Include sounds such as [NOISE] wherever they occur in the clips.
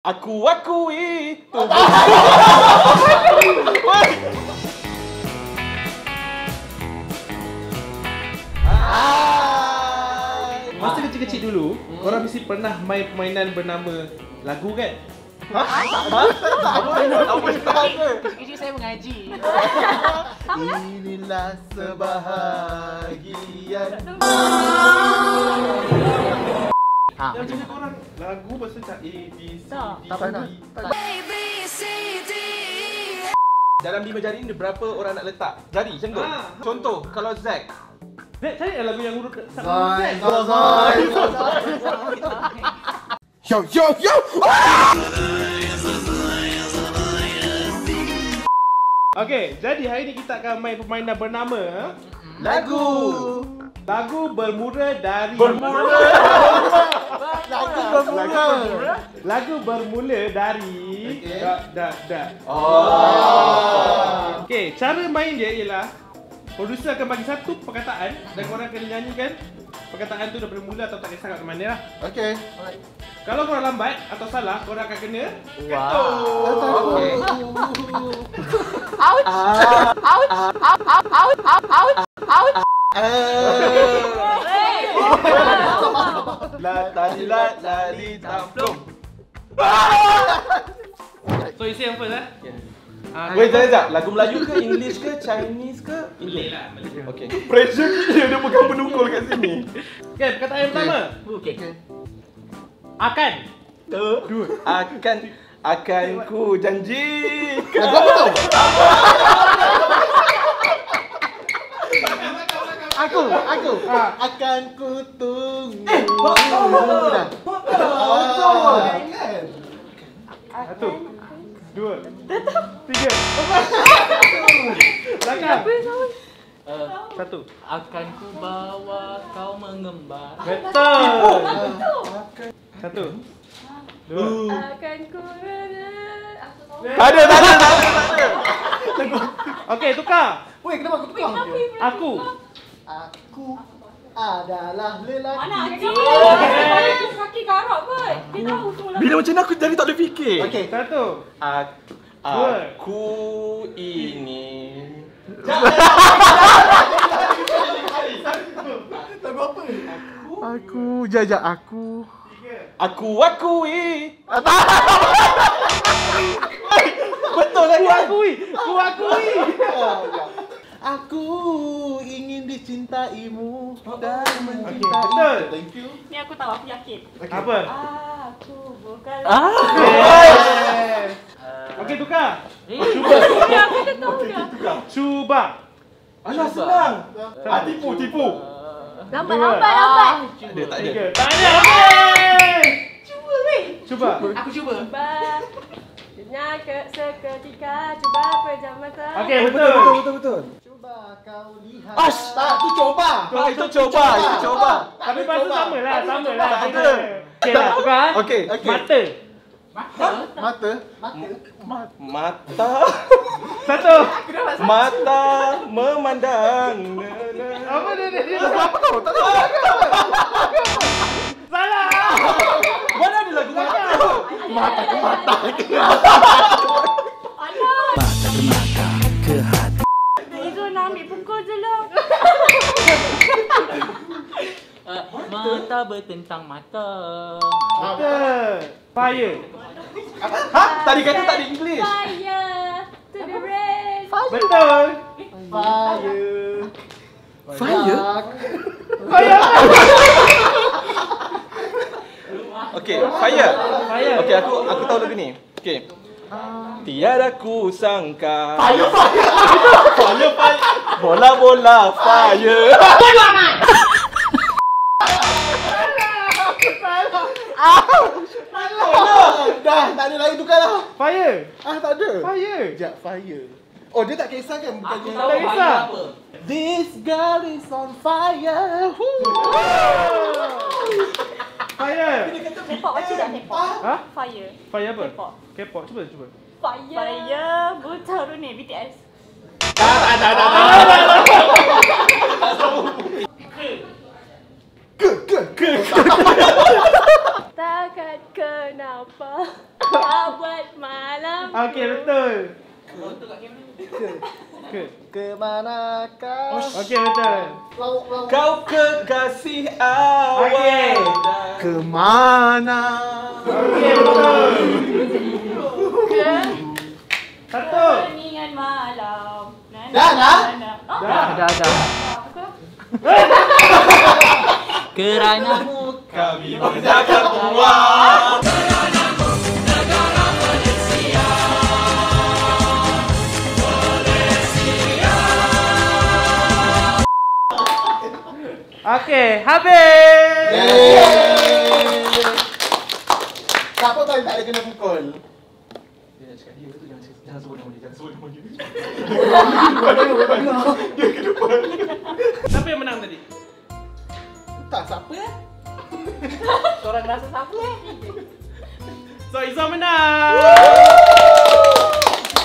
Aku akui [LAUGHS] tubuh. Masa kecil-kecil dulu, korang mesti pernah main permainan bernama lagu kan? Kecil-kecil saya mengaji. [LAUGHS] Inilah sebahagian. Ha, Yang macam korang lagu pasal macam A, B, C, Tak, D, tak pernah. E. Tak. Dalam lima jari ni berapa orang nak letak? Jari macam tu. Ah. Contoh kalau Zack. Zack, cari lagu yang huruf sama Zai, Zack. Zai, Yo yo yo. Okey, jadi hari ni kita akan main permainan bernama Lagu. Lagu bermula dari Bermula. Lagu bermula. Lagu bermula dari Okey. Dak dak dak. Oh. Okey, cara main dia ialah producer akan bagi satu perkataan dan korang kena nyanyikan perkataan tu daripada mula atau tak kisah kat mana lah. Okey. Kalau korang lambat atau salah, korang akan kena Wow. Okey. Ouch! Ah. Ouch! Ouch! Ouch! Ouch! Ouch! La tali la tamplum. So you say yang first eh? Ah, Wait. Lagu Melayu ke English ke Chinese ke? Boleh lah. Okey. Pressure gila dia pegang penukul kat sini. Okay, perkataan yang pertama. Okey. Akan. Dua. Akan akan ku. Lagu apa tu? [LAUGHS] Aku, aku akan ku tunggu. Eh, dah. Oh, kan? Satu. Dua. Tiga. [LAUGHS] Belakang. Uh, Satu. akan ku bawa kau mengembara. Betul. Satu. Dua. Akan ku ada, tak ada, tak ada, tak ada. Okey, tukar. Weh, kenapa aku tukar? Aku. Aku adalah lelaki. Mana Haji? Kaki garuk kot. Dia tahu semua lagu. Bila macam ni aku jadi tak boleh fikir. Okey. Satu. Aku, aku ini Lagu apa? Aku jajak aku. Aku akui Betul lah kan? akui. Ku akui. Aku ingin dicintaimu dan Okey, mencintai. betul. Thank you. Ni aku tahu, aku yakin. Apa? Aku bukan. Ah. Yes. Okey, tukar. Cuba. [LAUGHS] Ya, aku dah tahu dah. Cuba. Alah senang ah, Tipu, tipu Lambat, lambat, lambat. Ada, tak ada. Tak ada. Cuba, weh. Cuba. Aku cuba. Cuba. Dengar ke seketika. Cuba pejam mata. Okey, betul. betul, betul Coba kau lihat. Ash. Tak, tu coba. Ah, itu coba, itu coba Tapi pasal sama lah, sama lah. Tak ada. Okey lah, tukar. Okey Mata. Mata. Mata. Mata Satu. Mata memandang Apa dia dia? dia Apa kau? Tak tahu. Salah. Mana ada lagu mata? Mata ke mata. Itu nak ambil pukul je lah. Uh, mata bertentang mata. Betul. Fire. Ha? Tadi kata tak ada English Fire to the rain. Betul. Fire. Fire? Fire. [LAUGHS] Okey, fire Fire. Okey, aku aku tahu lagu ni Okey Tiada ku sangka Fire, fire. Fire, fire Bola-bola fire Dah, tak ada lain tukar lah. Fire. Ah, tak ada. Fire. Sekejap, fire. Oh, dia tak kisah kan? Aku Bukannya. tahu Tak bahaya kisah. apa. This girl is on fire. Fire. K-pop macam tak K-pop? Ha? Fire. Fire apa? K-pop. K-pop. Cuba cuba. Fire. Fire. Buta ni BTS. Ke, ke, ke. Takkan kenapa kau buat malam Okey, betul. Ke. Ke manakah? Okey, betul. Lauk, lauk. Kau kekasih awal Ke mana? Okey, betul. ke Satu. keningan malam. Dah, dah? Oh, Dah. Dah dah. apa? [LAUGHS] Keranamu Kami menjaga uang Okey, habis. Yeay. Siapa tahu tak ada kena pukul? Jangan sebut nama dia, jangan sebut nama dia Siapa yang menang tadi? Tak, siapa eh? Korang rasa siapa eh? So, Izzah menang.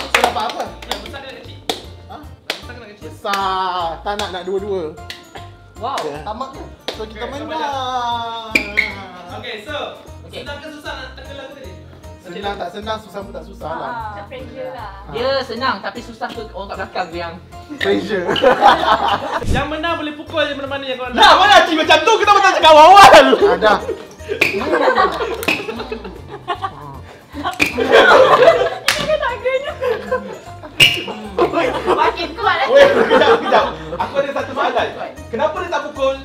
Kau dapat apa? Yang besar kena kecil. Ha? Besar kena kecil. Besar. Tak nak nak dua-dua. Wow. Tamak je. So kita Okay, menang. Okey, so Okey. senang ke susah nak tekan lagu tadi? Senang tak senang, susah pun tak susah lah. Ah, pressure lah. Dia senang tapi susah tu orang kat belakang tu yang Pressure. [LAUGHS] Yang menang boleh pukul je mana-mana yang korang nak. Nah, mana Cik macam tu kita macam cakap awal [LAUGHS] Ada. Kena. Makin kuat. Weh, kejap, kejap Aku ada satu soalan pukul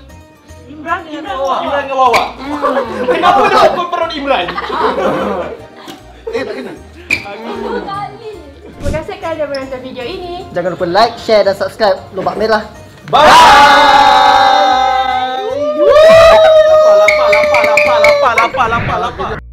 Imran dengan Imran Wawa. Imran dengan Wawa? [LAUGHS] Kenapa dia pukul perut Imran? Eh, tak kena. Dua kali. Terima kasih kerana menonton video ini. Jangan lupa like, share dan subscribe Lobak Merah. Bye Lapar, lapar, lapar, lapar, lapar, lapar, lapar, lapar